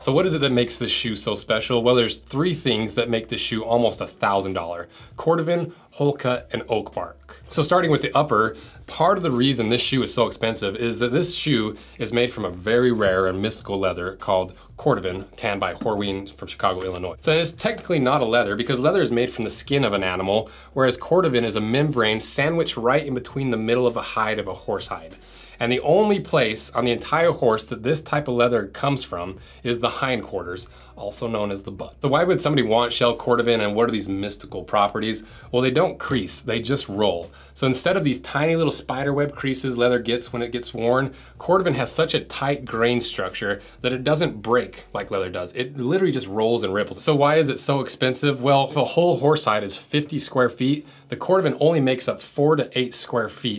So what is it that makes this shoe so special? Well, there's three things that make this shoe almost a $1,000. Cordovan, cut, and oak bark. So starting with the upper, part of the reason this shoe is so expensive is that this shoe is made from a very rare and mystical leather called Cordovan, tanned by Horween from Chicago, Illinois. So it's technically not a leather because leather is made from the skin of an animal, whereas Cordovan is a membrane sandwiched right in between the middle of a hide of a horse hide. And the only place on the entire horse that this type of leather comes from is the hindquarters, also known as the butt. So why would somebody want shell cordovan and what are these mystical properties? Well, they don't crease, they just roll. So instead of these tiny little spiderweb creases leather gets when it gets worn, cordovan has such a tight grain structure that it doesn't break like leather does. It literally just rolls and ripples. So why is it so expensive? Well, if a whole horse hide is 50 square feet, the cordovan only makes up four to eight square feet